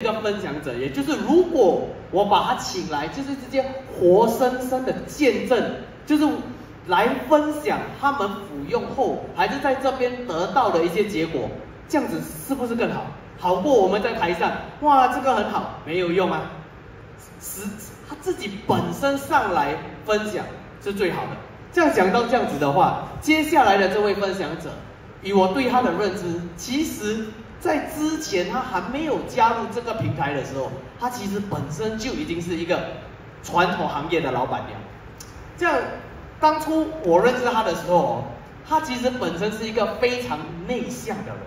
一个分享者，也就是如果我把他请来，就是直接活生生的见证，就是来分享他们服用后，还是在这边得到的一些结果，这样子是不是更好？好过我们在台上，哇，这个很好，没有用啊。实他自己本身上来分享是最好的。这样讲到这样子的话，接下来的这位分享者，以我对他的认知，其实。在之前他还没有加入这个平台的时候，他其实本身就已经是一个传统行业的老板娘。这样，当初我认识他的时候，他其实本身是一个非常内向的人，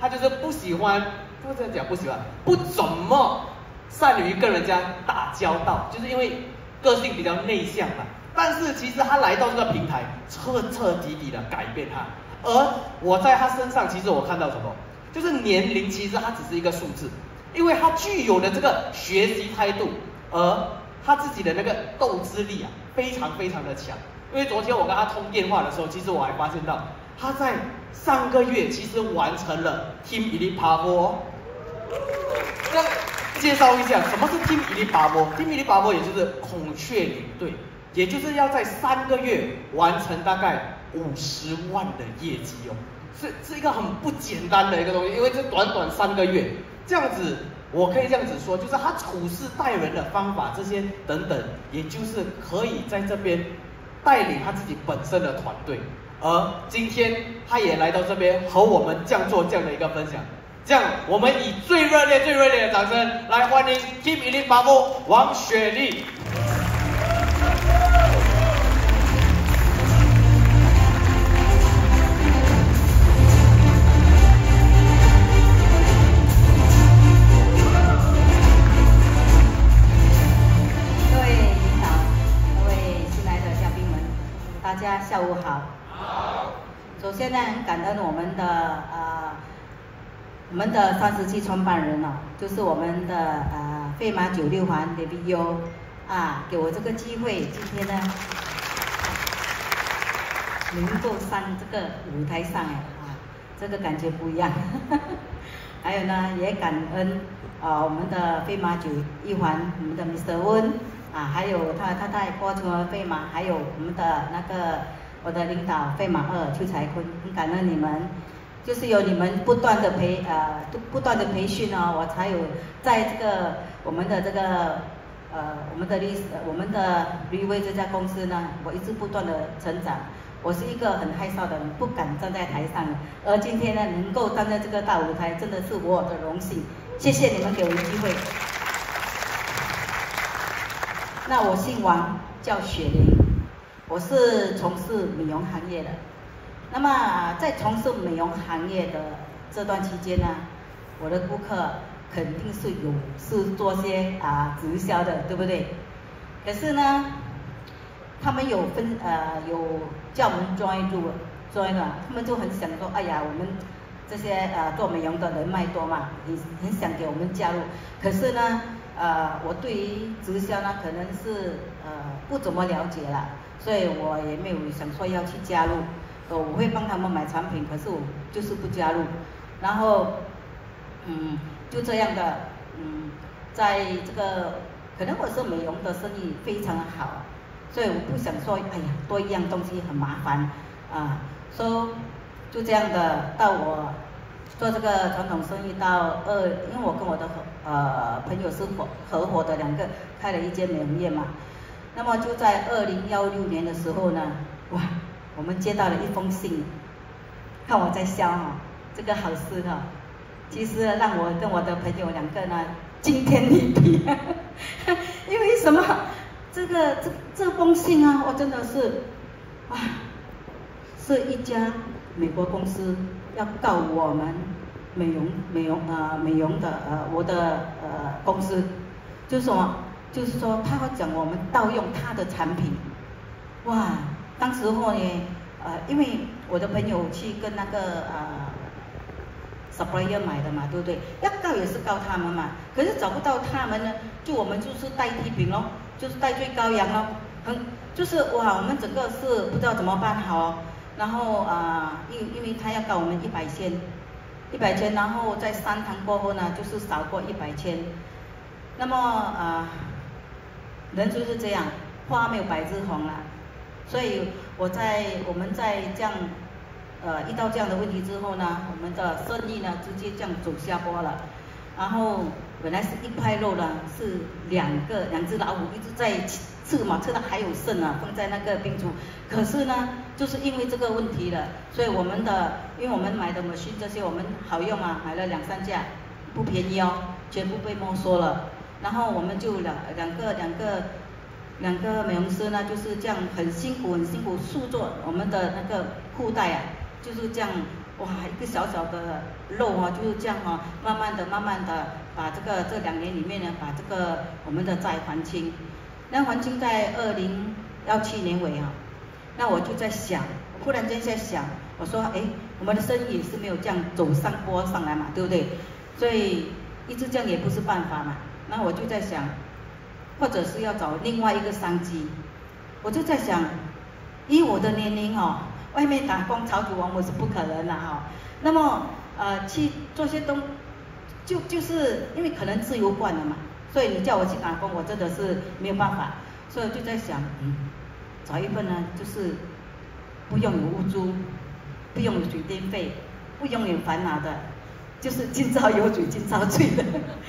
他就是不喜欢，不这样讲不喜欢，不怎么善于跟人家打交道，就是因为个性比较内向嘛。但是其实他来到这个平台，彻彻底底的改变他。而我在他身上，其实我看到什么？就是年龄，其实它只是一个数字，因为他具有的这个学习态度，而他自己的那个斗志力啊，非常非常的强。因为昨天我跟他通电话的时候，其实我还发现到他在上个月其实完成了 Team Elite 爬坡。那介绍一下，什么是 Team Elite 爬坡？Team Elite 爬坡也就是孔雀领队，也就是要在三个月完成大概五十万的业绩哦。是是一个很不简单的一个东西，因为这短短三个月，这样子，我可以这样子说，就是他处事待人的方法这些等等，也就是可以在这边带领他自己本身的团队，而今天他也来到这边和我们这样做这样的一个分享，这样我们以最热烈、最热烈的掌声来欢迎 Team Elite 八波王雪莉。下午好。好。首先呢，很感恩我们的呃，我们的三十七创办人哦，就是我们的呃飞马九六环的 V U 啊，给我这个机会，今天呢能够上这个舞台上哎啊，这个感觉不一样。还有呢，也感恩啊我们的飞马九一环，我们的 Mr. Wen 啊，还有他太太郭成飞马，还有我们的那个。我的领导费马二邱才坤，很感恩你们，就是有你们不断的培呃，不断的培训呢，我才有在这个我们的这个呃，我们的历史，我们的绿威这家公司呢，我一直不断的成长。我是一个很害臊的人，不敢站在台上，而今天呢，能够站在这个大舞台，真的是我的荣幸。谢谢你们给我机会。那我姓王，叫雪玲。我是从事美容行业的，那么在从事美容行业的这段期间呢，我的顾客肯定是有是做些啊直销的，对不对？可是呢，他们有分呃有叫我们 join 入，他们就很想说，哎呀，我们这些呃做美容的人脉多嘛，很很想给我们加入。可是呢，呃，我对于直销呢，可能是呃不怎么了解了。所以我也没有想说要去加入，呃，我会帮他们买产品，可是我就是不加入。然后，嗯，就这样的，嗯，在这个可能我是美容的生意非常好，所以我不想说，哎呀，多一样东西很麻烦，啊，说就这样的到我做这个传统生意到二，因为我跟我的呃朋友是合合伙的两个开了一间美容院嘛。那么就在二零幺六年的时候呢，哇，我们接到了一封信，看我在笑哈，这个好事哈，其实让我跟我的朋友两个呢惊天地泣，因为什么？这个这这封信啊，我真的是，啊，是一家美国公司要告我们美容美容啊美容的呃我的呃公司，就是什么？就是说，他会讲我们盗用他的产品，哇！当时候呢，呃，因为我的朋友去跟那个呃 supplier 买的嘛，对不对？要告也是告他们嘛，可是找不到他们呢，就我们就是代替品咯，就是代罪羔羊咯，很就是哇，我们整个是不知道怎么办好，然后啊，因因为他要告我们一百千，一百千，然后在三堂过后呢，就是少过一百千。那么啊，人就是这样，花没有百日红了。所以我在我们在这样，呃，遇到这样的问题之后呢，我们的生意呢直接这样走下坡了。然后本来是一块肉呢，是两个两只老虎一直在吃嘛，吃到还有剩啊，放在那个冰橱。可是呢，就是因为这个问题了，所以我们的，因为我们买的 machine 这些我们好用啊，买了两三架，不便宜哦，全部被没收了。然后我们就两两个两个两个美容师呢，就是这样很辛苦很辛苦塑做我们的那个裤带啊，就是这样。哇，一个小小的肉啊，就是这样哈，慢慢的、慢慢的把这个这两年里面呢，把这个我们的债还清。那还清在二零幺七年尾啊，那我就在想，忽然间在想，我说，哎，我们的生意是没有这样走上坡上来嘛，对不对？所以一直这样也不是办法嘛。那我就在想，或者是要找另外一个商机。我就在想，以我的年龄哦。外面打工炒股王我是不可能的哈，那么呃去做些东，就就是因为可能自由惯了嘛，所以你叫我去打工，我真的是没有办法，所以就在想，嗯，找一份呢，就是不用有屋租，不用有水电费，不用有烦恼的，就是今朝有水今朝醉的，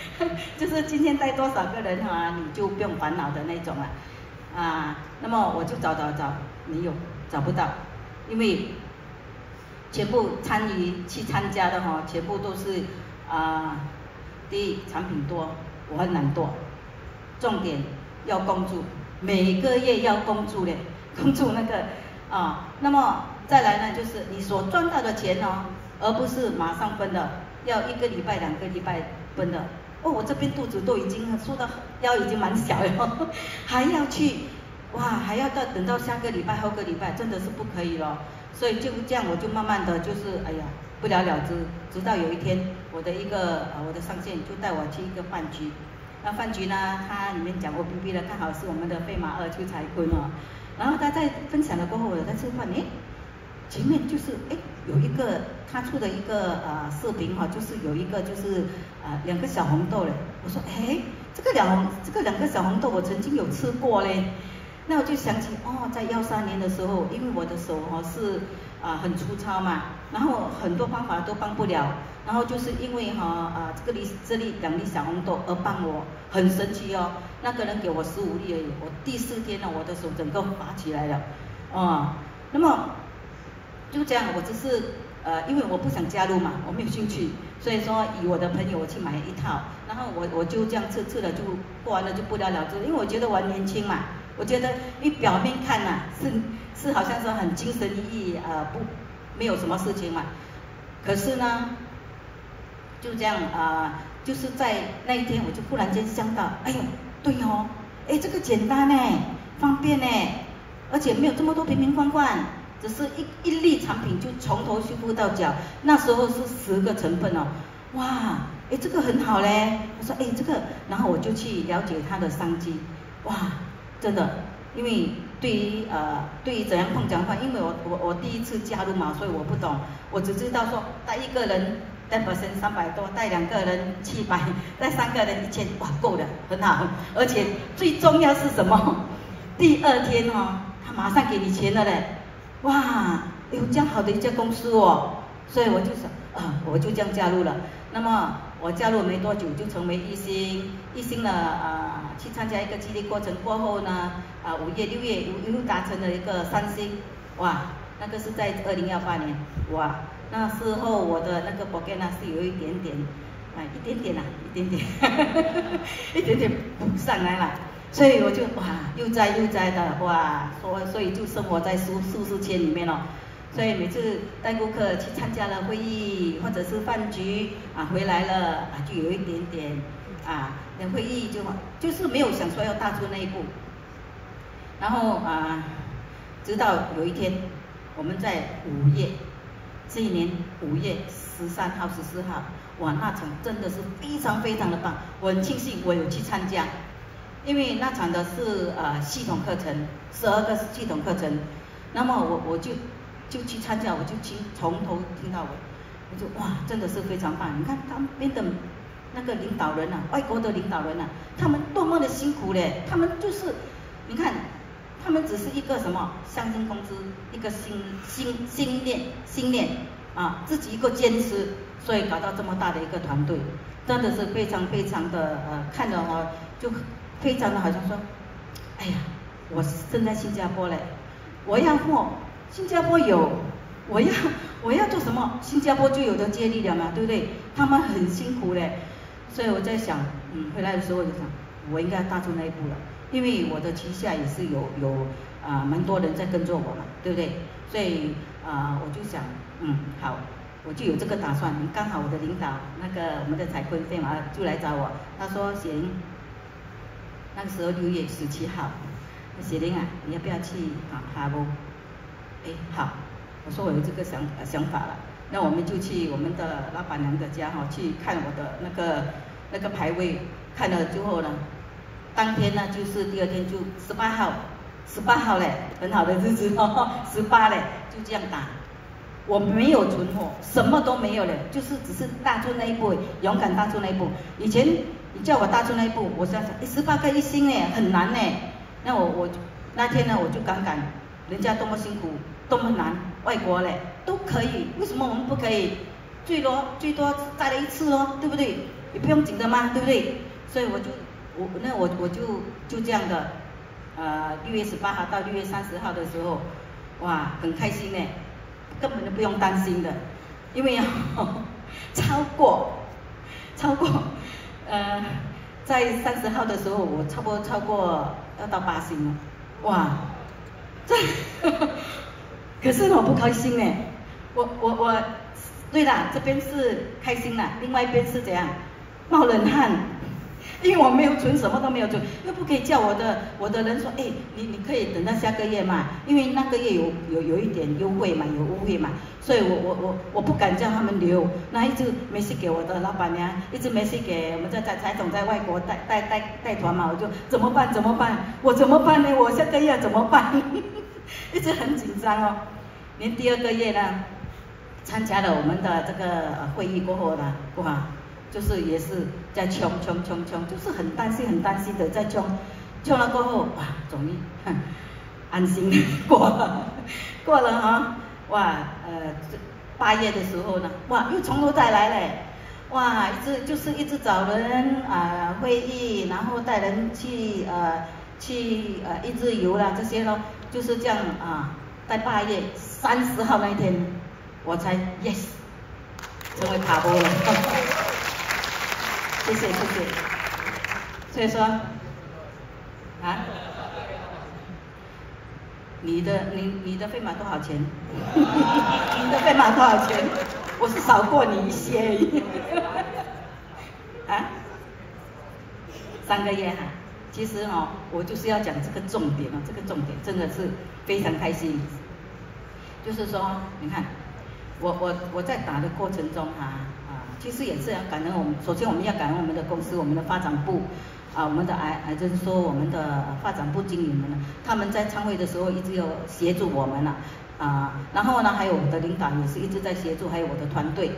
就是今天带多少个人哈，你就不用烦恼的那种了，啊，那么我就找找找，没有找不到。因为全部参与去参加的哈，全部都是啊，第一产品多，我很懒惰，重点要公注，每个月要公注的，公注那个啊，那么再来呢，就是你所赚到的钱哦，而不是马上分的，要一个礼拜、两个礼拜分的。哦，我这边肚子都已经缩到腰已经蛮小了，还要去。哇，还要到等到下个礼拜、后个礼拜，真的是不可以了。所以就这样，我就慢慢的就是，哎呀，不了了之。直到有一天，我的一个呃，我的上线就带我去一个饭局。那饭局呢，他里面讲我 B B 的，刚好是我们的费马二邱才坤哦。然后他在分享了过后，我在吃饭，哎，前面就是哎有一个他出的一个呃视频哈，就是有一个就是呃两个小红豆嘞。我说哎，这个两这个两个小红豆我曾经有吃过嘞。那我就想起哦，在幺三年的时候，因为我的手哈是啊很粗糙嘛，然后很多方法都帮不了，然后就是因为哈啊这个粒这粒两粒小红豆而帮我，很神奇哦。那个人给我十五粒而已，我第四天呢，我的手整个发起来了，啊，那么就这样，我只是呃因为我不想加入嘛，我没有兴趣，所以说以我的朋友我去买一套，然后我我就这样吃吃了就过完了就不了了之，因为我觉得我年轻嘛。我觉得你表面看呐，是是好像说很精神奕奕，呃不，没有什么事情嘛。可是呢，就这样啊，就是在那一天，我就忽然间想到，哎呦，对哦，哎这个简单呢，方便呢，而且没有这么多瓶瓶罐罐，只是一一粒产品就从头修复到脚。那时候是十个成分哦，哇，哎这个很好嘞。我说哎这个，然后我就去了解它的商机，哇。真的，因为对于呃，对于怎样碰讲话，因为我我我第一次加入嘛，所以我不懂，我只知道说带一个人带本身三百多，带两个人七百，带三个人一千，哇，够的，很好。而且最重要是什么？第二天哦，他马上给你钱了嘞，哇，有这样好的一家公司哦，所以我就想，啊，我就这样加入了。那么我加入没多久就成为一星，一星了啊。去参加一个激励过程过后呢，啊五月六月一路达成了一个三星，哇，那个是在二零幺八年，哇，那时候我的那个博盖呢是有一点点，啊一点点啊，一点点，哈哈哈一点点补上来了，所以我就哇悠哉悠哉的哇，所所以就生活在舒舒适圈里面了，所以每次带顾客去参加了会议或者是饭局啊回来了啊就有一点点。啊，那会议就就是没有想说要踏出那一步，然后啊，直到有一天，我们在五月，这一年五月十三号、十四号，哇，那场真的是非常非常的棒，我很庆幸我有去参加，因为那场的是呃系统课程，十二个系统课程，那么我我就就去参加，我就去从头听到尾，我就哇，真的是非常棒。你看他们的那个领导人呐，外国的领导人呐，他们多么的辛苦嘞！他们就是，你看，他们只是一个什么相信工资，一个心心心念心念啊，自己一个坚持，所以搞到这么大的一个团队，真的是非常非常的呃，看着我就非常的好像说，哎呀，我生在新加坡嘞，我要货，新加坡有。我要 我要做什么？新加坡就有的接力了嘛，对不对？他们很辛苦嘞，所以我在想，嗯，回来的时候我就想，我应该踏出那一步了，因为我的旗下也是有有啊蛮多人在跟着我嘛，对不对？所以啊我就想，嗯，好，我就有这个打算。刚好我的领导那个我们的彩坤飞嘛，就来找我，他说行，那个时候六月十七号，雪玲啊，你要不要去啊哈不？哎，好。我说我有这个想想法了，那我们就去我们的老板娘的家哈，去看我的那个那个排位，看了之后呢，当天呢就是第二天就十八号，十八号嘞，很好的日子哦，十八嘞就这样打，我没有存货，什么都没有嘞，就是只是踏出那一步，勇敢踏出那一步。以前你叫我踏出那一步，我想想，十八个一星哎，很难呢。那我我那天呢我就感慨，人家多么辛苦，多么难。外国嘞都可以，为什么我们不可以？最多最多再来一次咯，对不对？也不用紧的嘛，对不对？所以我就我那我我就就这样的，呃，六月十八号到六月三十号的时候，哇，很开心呢，根本就不用担心的，因为要超 过超过，呃，在三十号的时候我差不多超过要到八星了，哇，这。可是我不开心哎，我我我，对了，这边是开心了，另外一边是怎样，冒冷汗，因为我没有存，什么都没有存，又不可以叫我的我的人说，哎，你你可以等到下个月嘛，因为那个月有有有一点优惠嘛，有优惠嘛，所以我我我我不敢叫他们留，那一直没事给我的老板娘，一直没事给我们在在财总在外国带带带带团嘛，我就怎么办？怎么办，我怎么办呢？我下个月怎么办？一直很紧张哦，连第二个月呢，参加了我们的这个会议过后呢，哇，就是也是在冲冲冲冲，就是很担心很担心的在冲，冲了过后哇，终于安心过了，过了哈，哇，呃，八月的时候呢，哇，又从头再来嘞，哇，一直就是一直找人啊会议，然后带人去呃去呃一直游啦这些咯。就是这样啊，在八月三十号那一天，我才 yes 成为卡波了。谢谢谢谢。所以说，啊，你的你你的费马多少钱？你的费马多少钱？我是少过你一些。啊？三个月哈。其实哦，我就是要讲这个重点哦，这个重点真的是非常开心。就是说，你看，我我我在打的过程中哈，其实也是要感恩我们，首先我们要感恩我们的公司，我们的发展部啊，我们的哎哎就是说我们的发展部经理们呢，他们在参会的时候一直有协助我们了啊。然后呢，还有我们的领导也是一直在协助，还有我的团队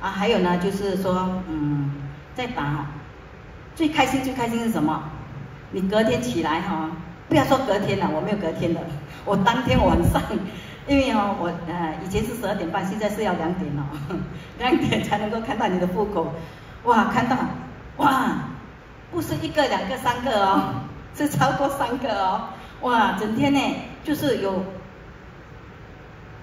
啊，还有呢就是说嗯，在打最开心最开心是什么？你隔天起来哈，不要说隔天了，我没有隔天的，我当天晚上，因为哦，我呃以前是十二点半，现在是要两点哦，两点才能够看到你的户口，哇，看到，哇，不是一个两个三个哦，是超过三个哦，哇，整天呢就是有，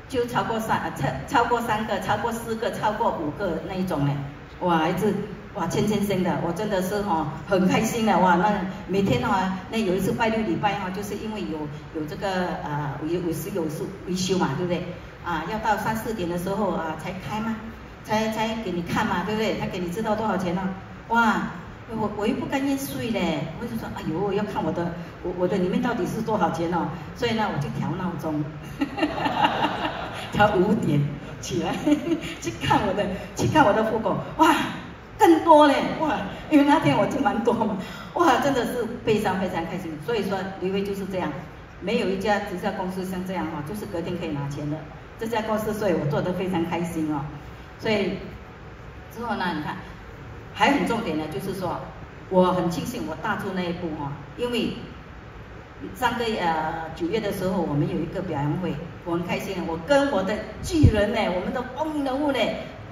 就超过三超超过三个，超过四个，超过五个那一种呢，哇，一直。哇，千千声的，我真的是哈很开心的哇！那每天哈，那有一次拜六礼拜哈，就是因为有有这个呃有有时有时维修嘛，对不对？啊，要到三四点的时候啊才开嘛，才才给你看嘛，对不对？他给你知道多少钱呢？哇，我我又不甘愿睡嘞，我就说哎呦要看我的我我的里面到底是多少钱哦，所以呢我就调闹钟，调五点起来去看我的去看我的户口，哇！更多嘞，哇！因为那天我进蛮多嘛，哇，真的是非常非常开心。所以说，李威就是这样，没有一家直销公司像这样哈，就是隔天可以拿钱的。这家公司，所以我做得非常开心哦。所以之后呢，你看还很重点呢，就是说我很庆幸我踏出那一步哈，因为上个呃九月的时候，我们有一个表扬会，我很开心，我跟我的巨人呢，我们的风云人物呢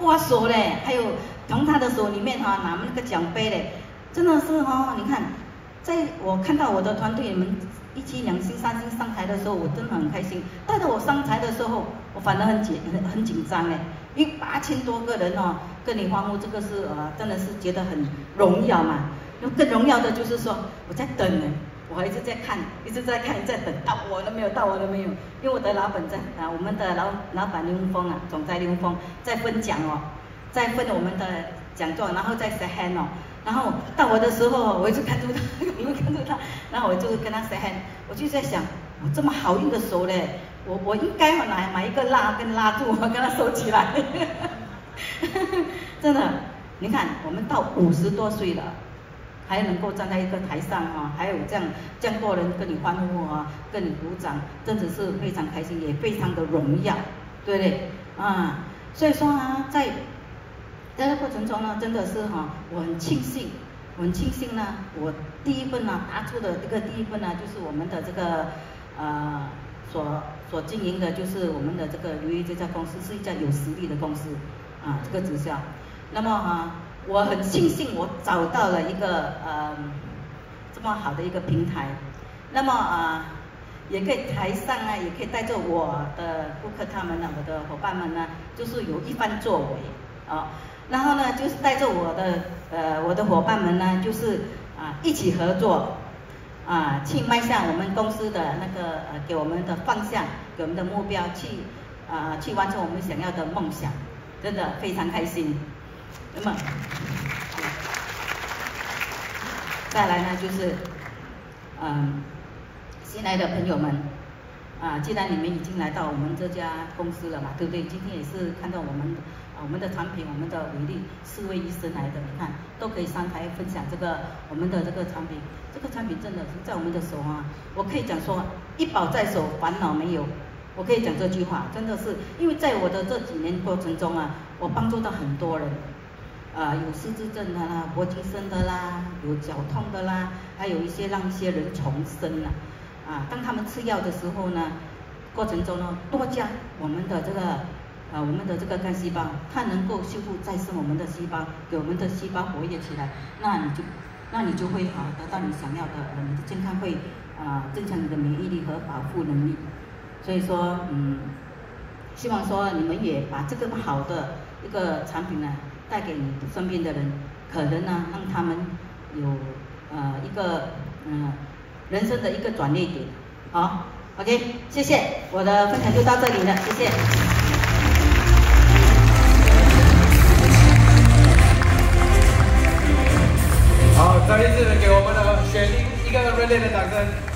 握手嘞，还有从他的手里面哈拿那个奖杯嘞，真的是哈，你看，在我看到我的团队你们一期两星三星上台的时候，我真的很开心。带着我上台的时候，我反而很紧很很紧张嘞，因为八千多个人哦跟你欢呼，这个是呃真的是觉得很荣耀嘛。那更荣耀的就是说我在等呢。我还一直在看，一直在看，在等到我了没有，到我了没有？因为我的老板在啊，我们的老老板刘峰啊，总裁刘峰在分奖哦，在分我们的讲座，然后在 say hand 哦，然后到我的时候，我一直看住他，我没看住他，然后我就跟他 say hand，我就在想，我这么好运的手嘞，我我应该买买一个蜡跟蜡烛，我跟他收起来，真的，你看我们到五十多岁了。还能够站在一个台上哈，还有这样这样多人跟你欢呼啊，跟你鼓掌，真的是非常开心，也非常的荣耀，对不对？啊，所以说啊，在在这过程中呢，真的是哈，我很庆幸，我很庆幸呢，我第一份呢拿出的这个第一份呢，就是我们的这个呃所所经营的，就是我们的这个由于这家公司是一家有实力的公司啊，这个直销，那么哈。我很庆幸我找到了一个呃这么好的一个平台，那么啊也可以台上啊也可以带着我的顾客他们呢我的伙伴们呢就是有一番作为啊，然后呢就是带着我的呃我的伙伴们呢就是啊一起合作啊去迈向我们公司的那个呃给我们的方向给我们的目标去啊去完成我们想要的梦想，真的非常开心。那么，再来呢，就是，嗯，新来的朋友们，啊，既然你们已经来到我们这家公司了嘛，对不对？今天也是看到我们，啊，我们的产品，我们的伟力四位医生来的，你看都可以上台分享这个我们的这个产品，这个产品真的是在我们的手啊，我可以讲说一宝在手，烦恼没有，我可以讲这句话，真的是因为在我的这几年过程中啊，我帮助到很多人。啊，有失智症的啦，脖颈生的啦，有脚痛的啦，还有一些让一些人重生了。啊，当他们吃药的时候呢，过程中呢，多加我们的这个，啊，我们的这个干细胞，它能够修复再生我们的细胞，给我们的细胞活跃起来，那你就，那你就会啊得到你想要的，你的健康会啊增强你的免疫力和保护能力。所以说，嗯，希望说你们也把这个好的一个产品呢。带给你身边的人，可能呢，让他们有呃一个嗯人生的一个转捩点，好，OK，谢谢，我的分享就到这里了，谢谢。好，再一次给我们的雪玲一个热烈的掌声。